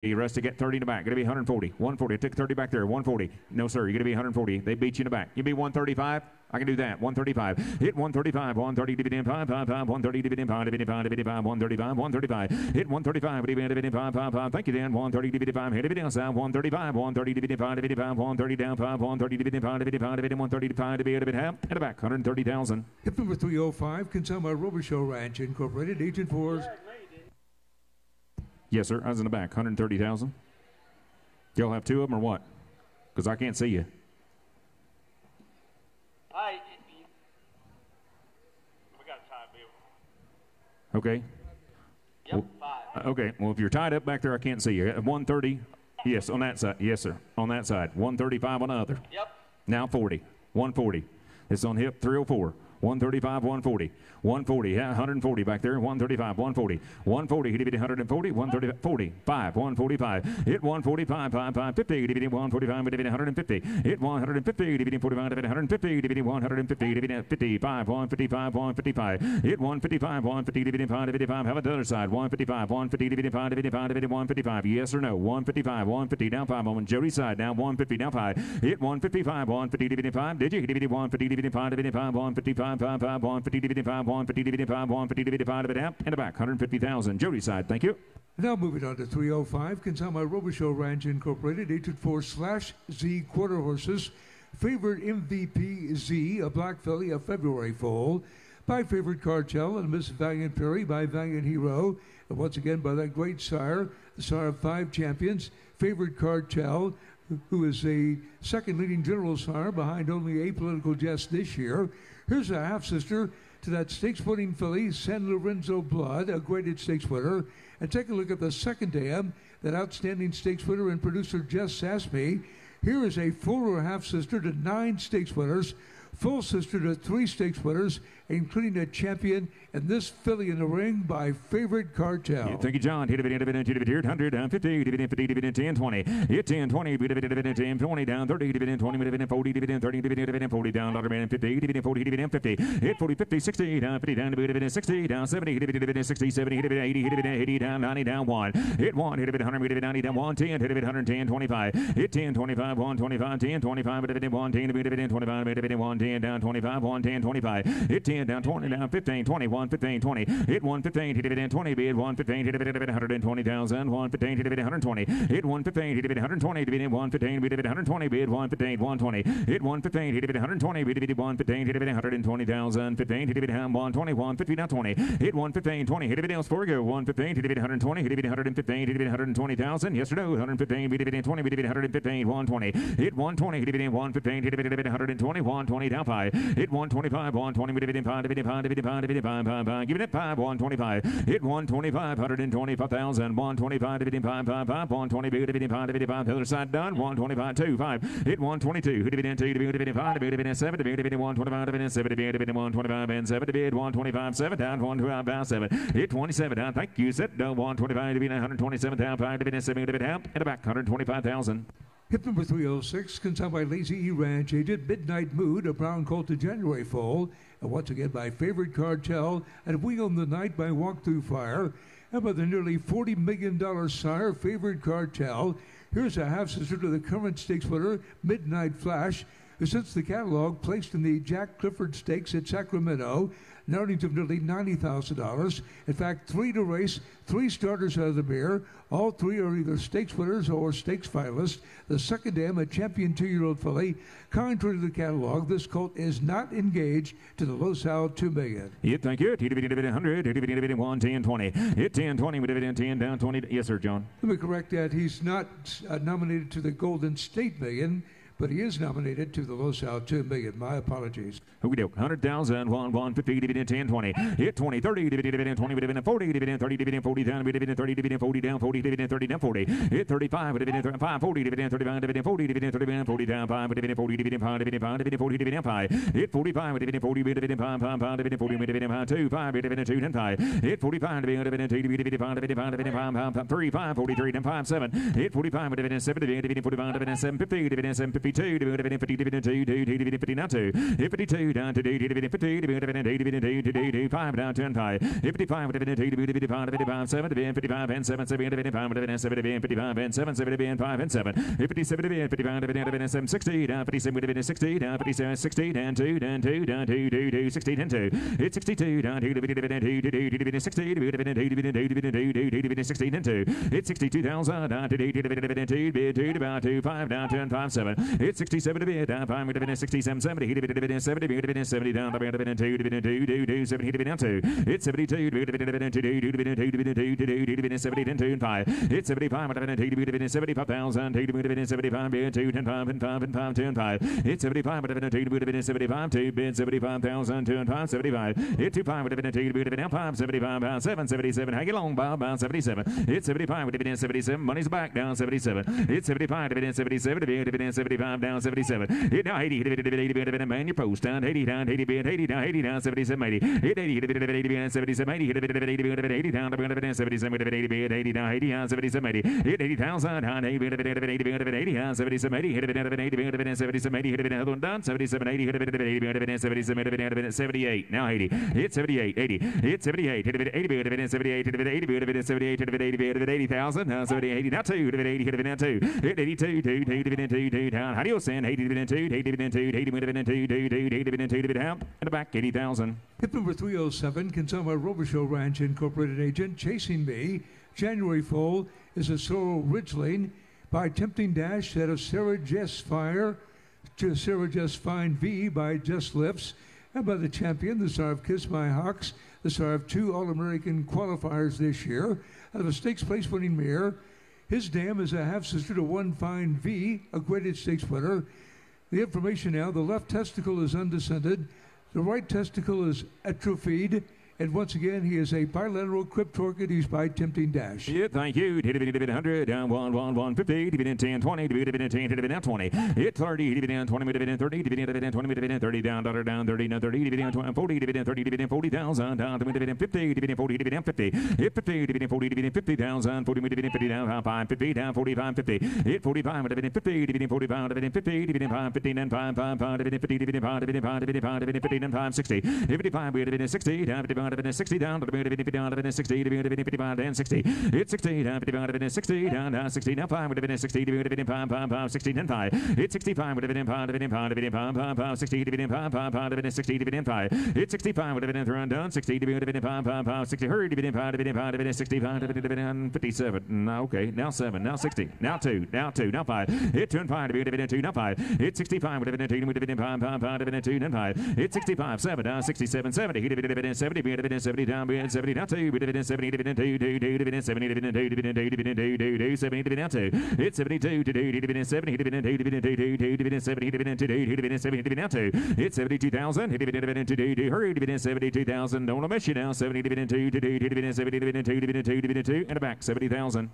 Rusty get 30 in the back. Going to be 140. 140. I took 30 back there. 140. No, sir. You're going to be 140. They beat you in the back. You be 135. I can do that. 135. Hit 135. 130 dividend 5 5 5. 130 dividend 5 dividend 5 dividend 5 135 135. Hit 135 dividend dividend 5 5 5. Thank you, Dan. 130 dividend 5. Hit dividend down 135. 130 dividend 5 dividend 5 130 down 5 130 dividend 5 dividend 5 dividend 135 dividend dividend half in the back 130,000. Hip number 305, Consama Robichaux Ranch Incorporated, Agent 4's Yes, sir. I was in the back. 130,000. Y'all have two of them or what? Because I can't see you. Hey, we got a tie, Bill. Okay. Yep, five. Uh, Okay. Well, if you're tied up back there, I can't see you. 130. Yes, on that side. Yes, sir. On that side. 135 on the other. Yep. Now 40. 140. It's on hip 304. 135, 140. 140, yeah, 140 back there. 135, 140. 140, hit it 140, 130, 40, 5, 145. Hit 145, 5, 5, 50, hit it 145, hit it 150. Hit 150, hit it 45, hit it 150, hit it 150, hit it 55, 155, 155. Hit 155, 150, hit it 5, 55. Have it the other side. 155, 150, hit it 5, 55, hit it 155. Yes or no? 155, 150, down 5 on Jody's side. Now 150, down 5. Hit 155, 150, hit it 5. Did you? Hit it 150, hit it 5, hit it 5, 155. 5, 5, 5, 150 divided 5, 150 divided 5, 150 divided 5, divided out, and the back, 150,000. Jody's side, thank you. Now moving on to 305, Consama Robichaux Ranch Incorporated, agent for Slash Z Quarter Horses. Favorite MVP Z, a black filly, a February foal. By favorite cartel and Miss Valiant Perry by Valiant Hero. And once again by that great sire, the sire of five champions. Favorite cartel, who is a second leading general sire behind only Apolitical Jess this year. Here's a half sister to that stakes winning filly, San Lorenzo Blood, a graded stakes winner. And take a look at the second dam, that outstanding stakes winner and producer Jess Sassby. Here is a full or half sister to nine stakes winners, full sister to three stakes winners, including a champion and this filly in the ring by favorite cartel. Yeah, thank you, John. Hit a dividend, dividend, dividend, 100, 50, dividend, 50, dividend, 10, 20. Hit 10, 20, dividend, dividend, 10, 20, down 30, dividend, 20, dividend, 40, dividend, 30, dividend, dividend, 40, down, dollar man, 50, dividend, 40, dividend, 50. Hit 40, 50, 60, down 50, down, dividend, 60, down 70, dividend, dividend, 60, 70, dividend, 80, dividend, 80, down 90, down 1. Hit 1, hit dividend, 100, dividend, 90, down 1, 10, hit dividend, 110, 25. Hit 10, 25, 1, 25, 10, 25, dividend, 1, 10, dividend, 25, dividend, 1, 10, down 25, 1, 10, 25. Hit 10, down 20, down 15, 20, 1, 15, 20. Hit 1, 15, hit dividend, 20, bid 1, 15, hit dividend, 120,000, 1, 15, hit dividend, 120. Hit 1, 15, hit dividend, 120, dividend, 1, 15, bid dividend, 120, bid 1, 15, 120. Hit 1, 15, hit dividend, 120, bid dividend, 1, 15, hit dividend, 120,000, 15, hit dividend, 120, 150, down 20. Hit 1, 15, 20, hit dividend, for go, 1, 15, hit dividend, 120, hit dividend, 115, hit dividend, 120,000, yes or no, 115, bid dividend, 20, bid dividend, 115, 120. Hit 120, hit dividend, 115, hit dividend, 120, 120, down 5. Hit 125, 120, bid dividend, 5, dividend, 5, dividend, 5, dividend, 5, 5, 5, give it 5, 125. Hit 125, 125,000, 125, dividend, 5, 5, 5, 120, bid dividend, 5, dividend, 5, the other side done, 125, 2, 5. Hit 122, hit dividend, 2, dividend, 5, dividend, 7, dividend, 125, dividend, 7, dividend, 125, and 7, dividend, 125, 7, down, 125, 7. Hit 27, down, thank you, set, down, 125, dividend, 127, down, 5, dividend, 7, dividend, half, and back, 125,000. Hip number 306, consigned by Lazy E Ranch agent Midnight Mood, a brown colt to January foal. And once again by Favorite Cartel and Wing on the Night by Walk Through Fire. And by the nearly $40 million sire Favorite Cartel. Here's a half sister to the current stakes winner, Midnight Flash, since the catalog placed in the Jack Clifford Stakes at Sacramento. Earnings of nearly $90,000. In fact, three to race, three starters out of the mare. All three are either stakes winners or stakes finalists. The second dam, a champion two-year-old filly. Contrary to the catalog, this colt is not engaged to the Los Al 2 million. Hit, thank you. Hit dividend, dividend, 100, hit dividend, dividend, 1, 10, 20. Hit 10, 20, with dividend, 10, down 20. Yes, sir, John. Let me correct that. He's not uh, nominated to the Golden State Million, but he is nominated to the Los Al 2 million. My apologies. Doke? 100,000, 1, 1, 50, dividend, 10, 20. Hit 20, 30, dividend, dividend, 20, dividend, 40, dividend, 30, dividend, 40, down, dividend, 30, dividend, 40, down, 40, dividend, 30, down, 40. Hit 35, dividend, 35, 40, dividend, 35, dividend, 40, dividend, 30, dividend, 40, down, 5, dividend, 40, dividend, 5, dividend, 5, dividend, 40, dividend, 5. Hit 45, dividend, 40, dividend, 5, 5, 5, dividend, 40, dividend, 5, 2, 5, dividend, 2, 10, 5. Hit 45, dividend, dividend, 2, dividend, 5, dividend, 5, dividend, 5, 5, 3, 5, 43, then 5, 7. Hit 45, dividend, 7, dividend, 45, dividend, 7, 50, dividend, 7, 50, 52, dividend 50, dividend 2, 2, 2, dividend 50, down 2. Hit 52, down to 2, dividend 50, dividend 2, dividend 2, 2, 2, 2, 5, down 10, 5. Hit 55, dividend 2, dividend 55, dividend 7, dividend 55, and 7, 7, 5, dividend 7, dividend 55, and 7, 7, dividend 5, and 7. Hit 57, dividend 55, dividend dividend 7, 60, down 57, dividend 60, down 57, 60, down 2, down 2, 2, 2, 2, 60, down 2. Hit 62, down 2, dividend 2, 2, 2, dividend 60, dividend 2, dividend 2, 2, 2, 2, dividend 60, down 2. Hit 62,000, 2, dividend 2, 2, dividend 2, 5, down 10, 5, 7. Hit 67, dividend down 5, dividend 67, 70, hit dividend 70, dividend 70, down dividend 2, dividend 2, 2, 2, 7, hit dividend 2. Hit 72, dividend 2, 2, dividend 2, dividend 2, 2, dividend 70, 10, 2, and 5. Hit 75, dividend 2, dividend 75,000, 2, dividend 75, 2, 10, 5, and 5, and 5, 2, and 5. Hit 75, dividend 2, dividend 75, 2, bid 75,000, 2, and 5, 75. Hit 25, dividend 2, dividend 5, 75, pound 7, 77. Hang it long, bob, bound 77. Hit 75, dividend 77, money's back, down 77. Hit 75, dividend 77, dividend 75, down 77. Hit now 80, dividend 80, dividend man your post, down 80, down 80, bid 80, down 80, down 77, 80. Hit 80, dividend 80, bid 77, 80, dividend 80, bid 80, down 77, 80, bid 80, down 80, down 77, 80. Hit 80,000, down 80, bid 80, bid 80, bid 80, down 77, 80. Hit dividend 80, bid 80, 77, 80. Hit dividend one done, 77, 80. Hit dividend 80, bid 80, 77, dividend 78. Now 80. Hit 78, 80. Hit 78. Hit dividend 80, bid 78. Hit dividend 80, bid 78. Hit dividend 80, bid 80,000. Now 70, 80. Now 2. Dividend 80. Hit dividend 2. Hit 82, 2, 2, dividend 2, 2, down. How do you send? 80 dividend 2, 80 dividend 2, 80 dividend 2, 2, 2, 80 dividend 2, dividend down. In the back, 80,000. Hip number 307, Consama Robichaux Ranch Incorporated agent, Chasing Me. January foal is a Sorrel Ridgling by Tempting Dash out of Sarah Jess Fire to Sarah Jess Fine V by Jess Lips. And by the champion, the star of Kiss My Hocks, the star of two All American qualifiers this year. Out of a stakes place winning mare, his dam is a half sister to One Fine V, a graded stakes winner. The information now the left testicle is undescended, the right testicle is atrophied, and once again, he is a bilateral cryptorchid. He's by Tempting Dash. Yeah, thank you. Dividend, dividend 100, down 1, 1, 150, dividend 10, 20, dividend 10, dividend 20. Hit 30, dividend 20, dividend 30, dividend, dividend 20, dividend 30, down, dollar, down, 30, down 30, dividend 20, 40, dividend 30, dividend 40,000, down, dividend 50, dividend 40, dividend 50. Hit 50, dividend 40, dividend 50,000, 40, dividend 50, down, 5, 50, down, 45, 50. Hit 45, dividend 50, dividend 45, dividend 50, dividend 5, 50, then 5, 5, 5, dividend 50, dividend 5, dividend 5, dividend 5, dividend 50, then 5, 60. 55, dividend 60, down, dividend 60, down, dividend 60, dividend 55, and 60. Hit 60, down, dividend 60, down, down, 60, now 5, dividend 60, dividend 5, 5, 5, 60, then 5. Hit 65, dividend 5, dividend 5, dividend 5, 5, 5, 60, dividend 5, 5, 5, dividend 60, dividend 5. Hit 65, dividend 3, done, 60, dividend 5, 5, 5, 60, hurry, dividend 5, dividend 5, dividend 65, dividend 57. Now, okay, now 7, now 60, now 2, now 2, now 5. Hit 2 and 5, dividend 2, now 5. Hit 65, dividend 2, dividend 5, 5, 5, dividend 2, then 5. Hit 65, 7, down, 67, 70, hit dividend 70, dividend 70, down, dividend 70, now 2, dividend 70, dividend 2, 2, 2, dividend 70, dividend 2, dividend 2, dividend 2, 2, 2, 70, dividend 2. Hit 72, 2, 2, dividend 70, dividend 2, dividend 2, 2, 2, dividend 70, dividend 2, 2, dividend 70, dividend 2. Hit 72,000, hit dividend dividend 2, 2, 2, hurry, dividend 72,000, don't miss you now, 70, dividend 2, 2, 2, dividend 70, dividend 2, dividend 2, dividend 2, and a back, 70,000.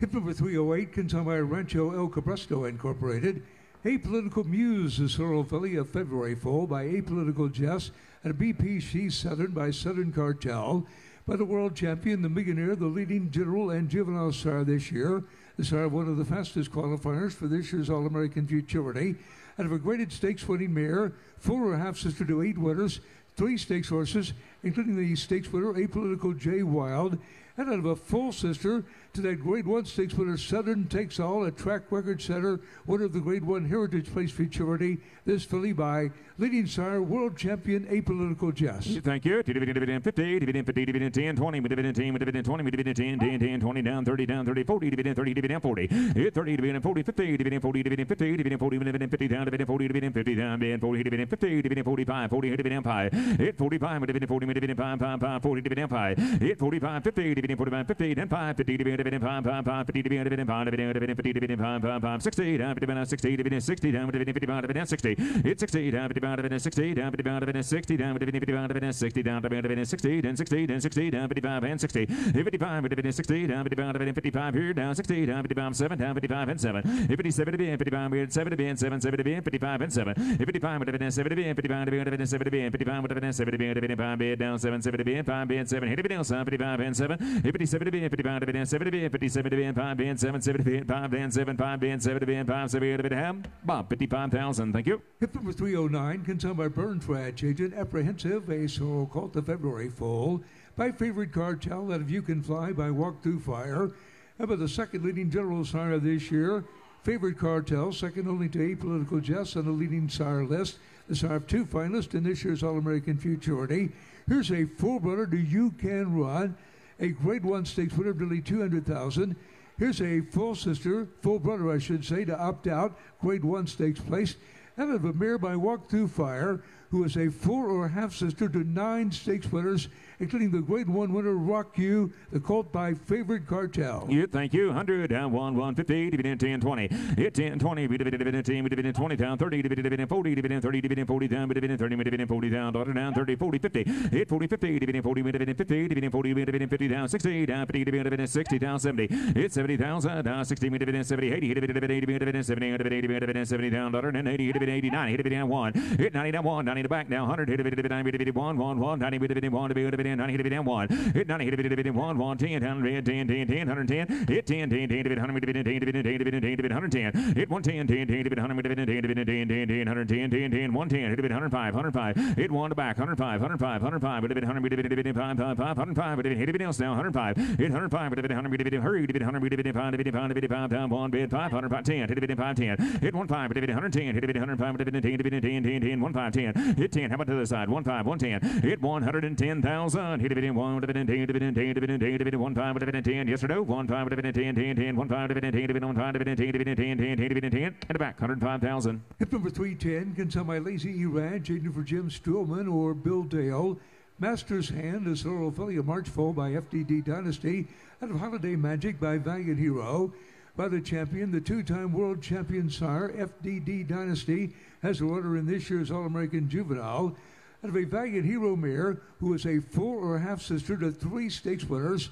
Hip number 308, Consama Rancho El Cabresto Incorporated. Apolitical Muse, the Sorrel Filly of February foal by Apolitical Jess, and a BP She Southern by Southern Cartel. By the world champion, the Millionaire, the leading general and juvenile star this year. The star of one of the fastest qualifiers for this year's All American Futurity. Out of a graded stakes winning mare, four or half sister to eight winners, three stakes horses, including the stakes winner, Apolitical J. Wild, and out of a full sister to that Grade 1 stakes winner, Southern Takes All, a track record setter, winner of the Grade 1 Heritage Place Futurity. This filly by leading sire, world champion, Apolitical Jess. Thank you. Dividend, dividend 50, dividend 50, dividend 10, 20, dividend 10, dividend 20, dividend 10, 10, 10, 20, down 30, down 30, 40, dividend 30, dividend 40. Hit 30, dividend 40, 50, dividend 40, dividend 50, dividend 40, dividend 50, down, dividend 40, dividend 50, down, dividend 40, dividend 50, dividend 45, 40, dividend 5. Hit 45, dividend 40, dividend 5, 5, 5, 40, dividend 5. Hit 45, 50, dividend 45, 50, then 5, 50, dividend 5, 5, 5, 50, dividend dividend 5, dividend dividend 50, dividend 5, 5, 5, 60, down, dividend 60, dividend 60, down, dividend 55, dividend 60. Hit 60, down, dividend 60, down, dividend 60, down, dividend 55, dividend 60, down, dividend 60, then 60, then 60, down, 55, and 60. 55, dividend 60, down, 55, dividend 55, here, down, 60, down, dividend 7, down, 55, and 7. 57, dividend 55, 7, dividend 7, 7, dividend 55, and 7. 55, dividend 7, dividend 55, dividend 7, dividend 55, dividend 7, dividend 5, down seven, seven bid, five bid seven, hit to bid down seven, fifty-five and seven, fifty-seven to bid, fifty-five to bid, seven to bid, fifty-seven to bid, five bid seven, seven bid, five bid seven, five bid seven to bid, five seven to bid, ham. Bob, fifty-five thousand. Thank you. Hip number 309 can sell by Burns Ranch agent apprehensive a cult the February foal. By favorite cartel that if you can fly by walk through fire. By the second leading general sire this year, favorite cartel, second only to apolitical Jess on the leading sire list. The sire of two finalists in this year's All American Futurity. Here's a full brother to You Can Run, a grade one stakes winner of nearly 200,000. Here's a full sister, full brother, I should say, to opt out, grade one stakes place. Out of a mare by Walk Through Fire, who is a four or half sister to nine stakes winners, including the grade one winner, Rock You, the colt by Favorite Cartel. Yeah, thank you. 100 down 1, 150, dividend 10, 20. Hit 10, 20, dividend, dividend 10, dividend 20 down 30, dividend 40, dividend 30, dividend 40 down, dividend 30, dividend 40 down, daughter down 30, 40, 50. Hit 40, 50, dividend 40, dividend 50, dividend 40, dividend 50 down 60, down 50, dividend 60 down 70. Hit 70,000 down 60, dividend 70, 80, dividend 80, dividend 70, dividend 80, dividend 70 down, daughter and 80, dividend 89, hit dividend 1. Hit 90 down 1, 90 to back down 100, hit dividend 90, dividend 1, 1, 1, 90, dividend 1, dividend 90, dividend 1. Hit 90, hit dividend 1, 1, 10, 100, 10, 10, 10, 110. Hit 10, 10, 10, dividend 100, dividend 10, dividend 10, dividend 10, dividend 110. Hit 110, 10, 10, dividend 100, dividend 10, dividend 10, 10, 10, 110, 10, 10, 110. Hit dividend 105, 105. Hit 1 to back, 105, 105, 105. Dividend 100, dividend dividend 5, 5, 5, 105. Dividend hit else now, 105. Hit 105, dividend 100, dividend hurry, dividend 100, dividend 5, dividend 5, dividend 5, down 1, bid 5, 105, 10. Hit dividend 5, 10. Hit 1, 5, dividend 110. Hit dividend 105, dividend 10, dividend 10, 10, 10, 1, 5, 10. Hit 10. How about to the side? 1, 5, 1, 10. Hit 110,000. Hit dividend 1, dividend 10, dividend 10, dividend 10, dividend 1, 5, dividend 10. Yes or no? 1, 5, dividend 10, 10, 10, 1, 5, dividend 10, dividend 1, 5, dividend 10, dividend 10, 10, 10, dividend 10. And back, 105,000. Hip number 310 can sell my Lazy E Ranch, agent for Jim Strowman or Bill Dale. Master's Hand is Laurel Philly, a March Foal by FDD Dynasty. Out of Holiday Magic by Valiant Hero. By the champion, the two time world champion sire, FDD Dynasty, has a runner in this year's All American Juvenile. Out of a Valiant Hero mare who is a four or half sister to three stakes winners.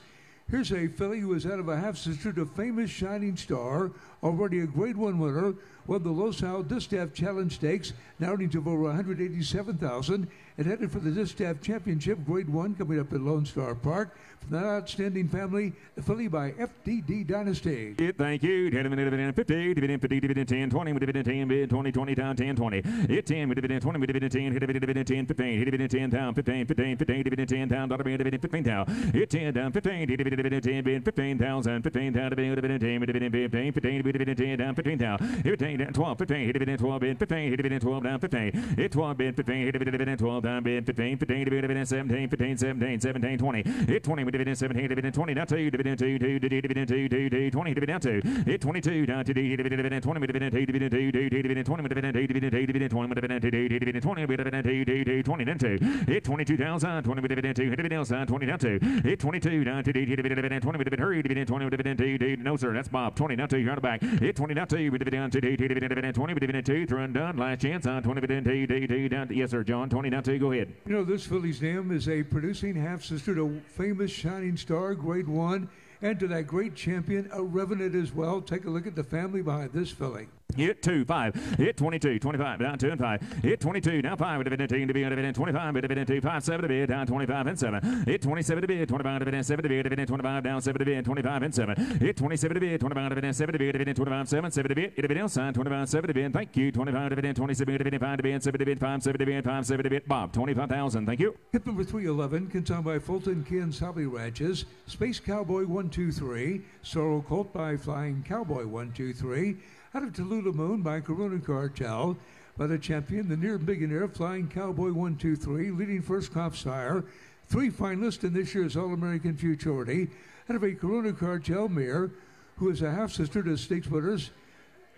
Here's a filly who is out of a half sister to famous Shining Star, already a grade one winner, won the Los Al Distaff Challenge Stakes, now earnings of over 187,000, and headed for the Distaff Championship Grade One coming up at Lone Star Park. From that outstanding family, the filly by FDD Dynasty. Thank you. Dividend, dividend 50, dividend 50, dividend 10, 20, dividend 10, bid 20, 20 down, 10, 20. Hit 10, dividend 20, with dividend 10, hit dividend, dividend 10, 15, hit dividend 10 down, 15, 15, 15, dividend 10 down, dollar dividend 15 down. Hit 10 down, 15, hit dividend, dividend 10, bid 15,000, 15 down, dividend, dividend 10, with dividend 15, 15, with dividend 10 down, 15 down. Hit 15 down, 12, 15, 12, bid 15, hit dividend 12 down, 15. Hit 12, bid 15, 12 down, bid 15, 15, 17, 15, 17, 17, 20. Hit 20 with dividend 17, dividend 20 down 2, dividend 2, 2, dividend 2, 2, 2, 20, dividend 2. Hit 22 down to dividend, dividend 20 dividend 2, dividend 2, 2, dividend 20 dividend 2, dividend 2, dividend 20 dividend 2, dividend 20 dividend 2, 2, 2, 20 down 2. Hit 22,000, 20 with dividend 2, hit dividend sign 20 down 2. Hit 22 down to dividend, dividend 20 with dividend 20 with dividend 2, 2, no sir, that's Bob. 20 down 2, you're on the back. Hit 20 down 2 with dividend 2, dividend, dividend 20 with dividend 2, throw and done, last chance on 20 with dividend 2, 2, 2 down. Yes sir, John, 20 down 2, go ahead. You know, this filly's name is a producing half sister to famous Shining Star, Grade One, and to that great champion, a Revenant as well. Take a look at the family behind this filly. Hit 2, 5. Hit 22, 25, down 2 and 5. Hit 22, down 5 with dividend 2 to be dividend 25 with dividend 2, 5, 7 to bid, down 25 and 7. Hit 27 to bid, 25 dividend 7 to bid, dividend 25, down 7 to bid, 25 and 7. Hit 27 to bid, 25 dividend 7 to bid, dividend 25, 7, 7 to bid, dividend sign 25, 7 to bid. Thank you. 25 dividend 27 dividend 5 to bid, 7 to bid, 5, 7 to bid, 5, 7 to bid. Bob, 25,000. Thank you. Hip number 311, consigned by Fulton Ken Sabi Ranches, Space Cowboy 123, Sorrel Colt by Flying Cowboy 123, out of Tallulah Moon by Corona Cartel, by the champion, the near billionaire Flying Cowboy 123, leading first crop sire, three finalists in this year's All American Futurity, out of a Corona Cartel mare, who is a half sister to stakes winners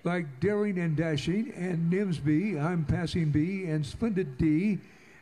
like Daring and Dashing and Nims B, I'm Passing B, and Splendid D.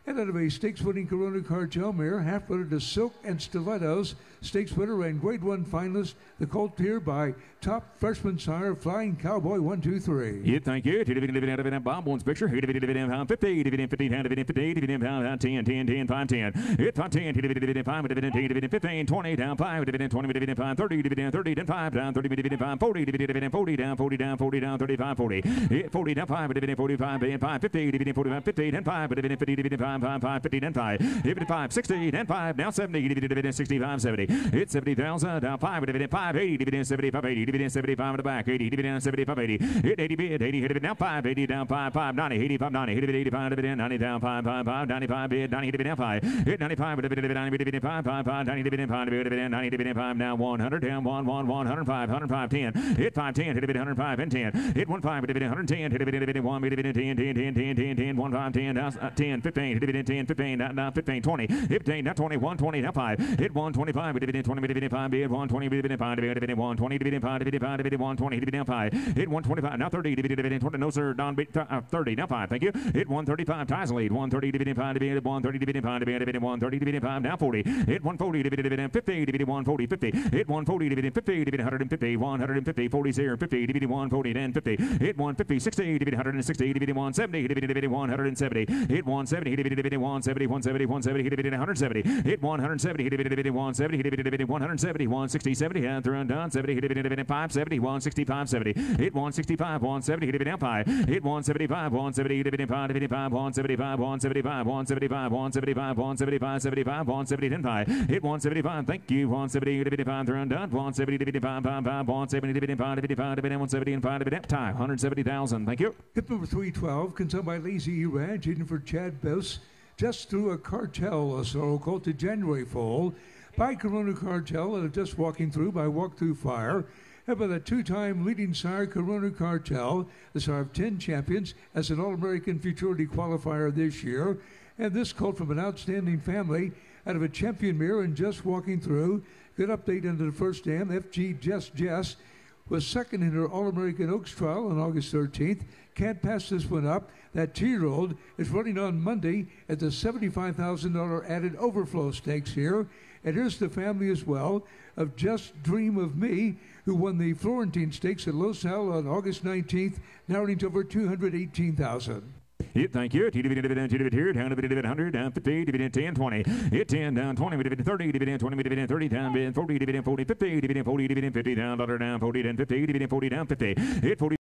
And out of a stakes winning Corona Cartel mare, half brother to Silk and Stilettos, Stakes winner and Grade 1 finalist, the colt here by top freshman sire Flying Cowboy 123. Yeah, thank you. Dividend, dividend, dividend, Bob Bones picture. Dividend, dividend, pound 50. Dividend, 15, pound, dividend, 50. Dividend, pound, pound, 10, 10, 10, 5, 10. Hit 5, 10. Dividend, dividend, 5, dividend, 10, dividend, 15, 20, down 5. Dividend, 20, dividend, 5, 30. Dividend, 30, down 5, down 30, dividend, 5, 40. Dividend, dividend, 40, down 40, down 40, down 35, 40. Hit 40, down 5. Dividend, 45, dividend, 5, 50. Dividend, 45, 50, down 5. Dividend, 50, dividend, 5, 5, 5, 50, down 5. Dividend, 5, 60, down 5, down 70. Dividend, dividend, 65, 70. Hit 70,000, down 5. Dividend, 5, 80. Dividend, 75, 80. Dividend, 75 in the back. 80. Dividend, 75, 80. Hit 80 bid, 80 hit it down 5, 80 down 5, 5, 90, 85, 90, hit it 85, hit it 90 down 5, 5, 5, 95 bid, 90 hit it down 5, hit 95, hit it 90, hit it 5, 5, 5, 90 hit it 5, hit it 90 hit it 5, now 100, down 1, 1, 105, 105, 10, hit 5, 10, hit it 105 and 10, hit 1, 5, hit it 110, hit it 1, hit it 10, 10, 10, 10, 10, 10, 1, 5, 10, down 10, 15, hit it 10, 15, down 15, 20, hit 15, down 21, 20, down 5, hit 1, 25, hit it 20, hit it 5, bid 1, 20, hit it 5, hit it 1, 20, hit it 5, hit it 5, hit it 1, 20, hit it down 5, hit 125, now 30, hit it 20, no sir, Don beat uh, 30, now 5, thank you, hit 135, ties lead, 130, dividend 5, dividend 130, dividend 5, dividend 130, dividend 5, now 40, hit 140, dividend 50, dividend 140, 50, hit 140, dividend 50, dividend 150, 150, 40, 0, 50, dividend 140, then 50, hit 150, 60, dividend 160, dividend 170, dividend dividend 170, hit 170, dividend dividend 170, 170, 170, hit dividend 170, hit 170, hit dividend dividend 170, hit dividend 170, 160, 70, and through and done, 70, hit dividend dividend 570, 165, 70, hit 165, 170, hit dividend 5, hit 175, 170, dividend 5, dividend 5, 175, 175, 175, 175, 175, 75, 170, 10, 5, hit 175, thank you, 170, dividend 5, through and done, 170, dividend 5, 5, 5, 170, dividend 5, dividend 5, dividend 170, and 5, dividend time, 170,000, thank you. Hip number 312 comes on by Lazy E Ranch, hidden for Chad Biss, just through a cartel, a called to January Fall, by Corona Cartel, and just walking through by Walk Through Fire, and by the two-time leading sire Corona Cartel, the sire of 10 champions, as an All-American Futurity qualifier this year, and this colt from an outstanding family out of a champion mirror and just walking through. Good update under the first dam, FG Jess Jess was second in her All American Oaks trial on August 13th. Can't pass this one up. That two year old is running on Monday at the $75,000 added overflow stakes here. And here's the family as well of Just Dream of Me, who won the Florentine Stakes at Los Al on August 19th, now to over 218000 Hit, thank you. T dividend dividend T dividend here, down dividend dividend 100, down 50, dividend 10, 20. Hit 10, down 20, dividend 30, dividend 20, dividend 30, down dividend 40, dividend 40, 50, dividend 40, dividend 50, down, dollar down 40, then 50, dividend 40, down 50. Hit 40.